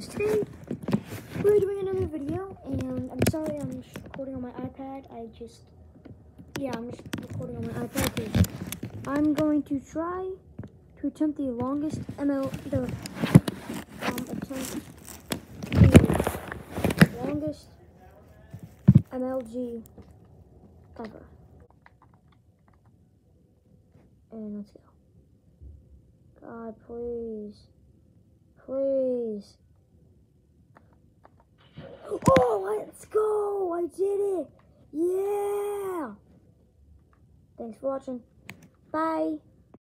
guys, today we're doing another video, and I'm sorry I'm just recording on my iPad. I just, yeah, I'm just recording on my iPad because I'm going to try to attempt the longest ML, the, um, attempt the longest MLG ever. And let's go. God, please. Please. Oh, let's go! I did it! Yeah! Thanks for watching. Bye.